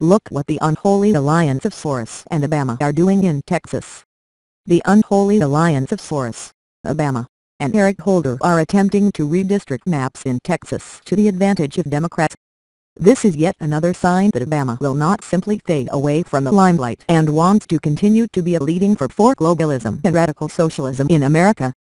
Look what the unholy alliance of Soros and Obama are doing in Texas. The unholy alliance of Soros, Obama, and Eric Holder are attempting to redistrict maps in Texas to the advantage of Democrats. This is yet another sign that Obama will not simply fade away from the limelight and wants to continue to be a leading for for globalism and radical socialism in America.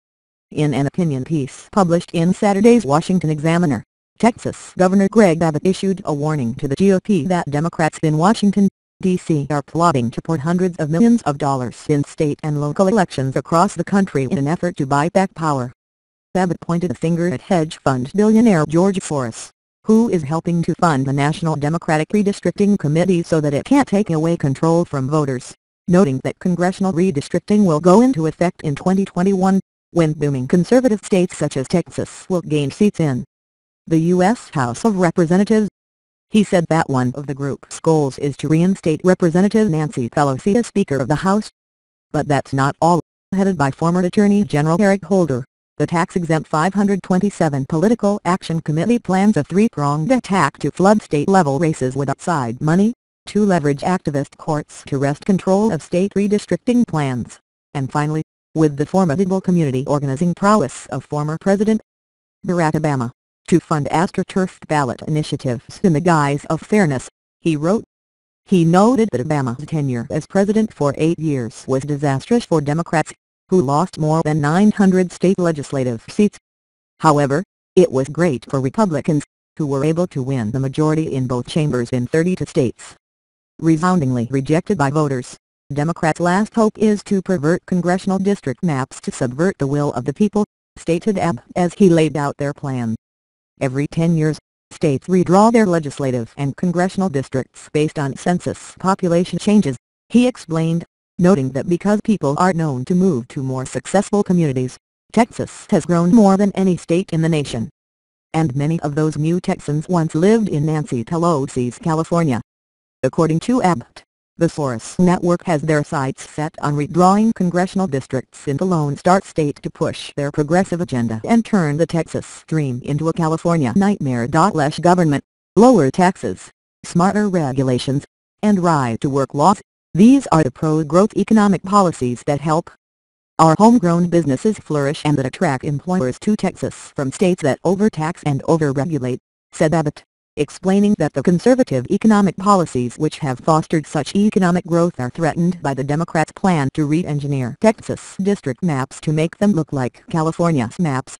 In an opinion piece published in Saturday's Washington Examiner, Texas Governor Greg Abbott issued a warning to the GOP that Democrats in Washington, D.C. are plotting to pour hundreds of millions of dollars in state and local elections across the country in an effort to buy back power. Abbott pointed a finger at hedge fund billionaire George Soros, who is helping to fund the National Democratic Redistricting Committee so that it can't take away control from voters, noting that congressional redistricting will go into effect in 2021 when booming conservative states such as Texas will gain seats in the U.S. House of Representatives. He said that one of the group's goals is to reinstate Representative Nancy Pelosi as Speaker of the House. But that's not all. Headed by former Attorney General Eric Holder, the tax-exempt 527 Political Action Committee plans a three-pronged attack to flood state-level races with outside money, to leverage activist courts to wrest control of state redistricting plans, and finally, with the formidable community organizing prowess of former President Barack Obama, to fund astroturf ballot initiatives in the guise of fairness, he wrote. He noted that Obama's tenure as president for eight years was disastrous for Democrats, who lost more than 900 state legislative seats. However, it was great for Republicans, who were able to win the majority in both chambers in 32 states. Resoundingly rejected by voters, Democrats' last hope is to pervert congressional district maps to subvert the will of the people, stated Abbott as he laid out their plan. Every 10 years, states redraw their legislative and congressional districts based on census population changes, he explained, noting that because people are known to move to more successful communities, Texas has grown more than any state in the nation. And many of those new Texans once lived in Nancy Pelosi's California. According to Abbott, the Soros Network has their sights set on redrawing congressional districts in the Lone Star State to push their progressive agenda and turn the Texas dream into a California nightmare. Less government, lower taxes, smarter regulations, and right-to-work laws, these are the pro-growth economic policies that help our homegrown businesses flourish and that attract employers to Texas from states that overtax and overregulate, said Abbott explaining that the conservative economic policies which have fostered such economic growth are threatened by the Democrats' plan to re-engineer Texas district maps to make them look like California's maps.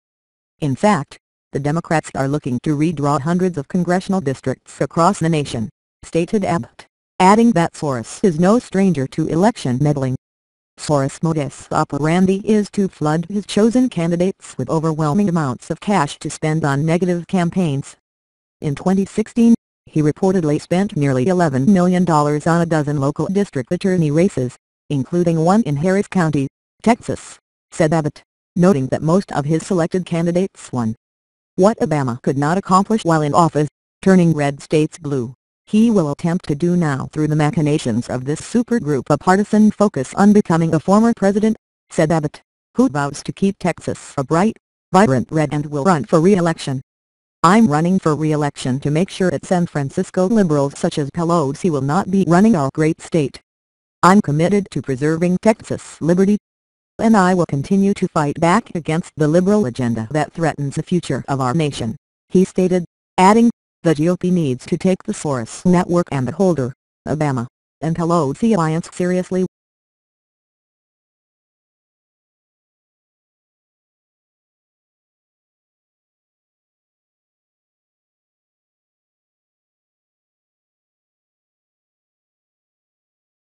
In fact, the Democrats are looking to redraw hundreds of congressional districts across the nation, stated Abbott, adding that Soros is no stranger to election meddling. Soros' modus operandi is to flood his chosen candidates with overwhelming amounts of cash to spend on negative campaigns. In 2016, he reportedly spent nearly $11 million on a dozen local district attorney races, including one in Harris County, Texas, said Abbott, noting that most of his selected candidates won. What Obama could not accomplish while in office, turning red states blue, he will attempt to do now through the machinations of this supergroup a partisan focus on becoming a former president, said Abbott, who vows to keep Texas a bright, vibrant red and will run for re-election. I'm running for re-election to make sure that San Francisco liberals such as Pelosi will not be running our great state. I'm committed to preserving Texas liberty, and I will continue to fight back against the liberal agenda that threatens the future of our nation, he stated, adding, the GOP needs to take the Soros network and the Holder, Obama, and Pelosi alliance seriously.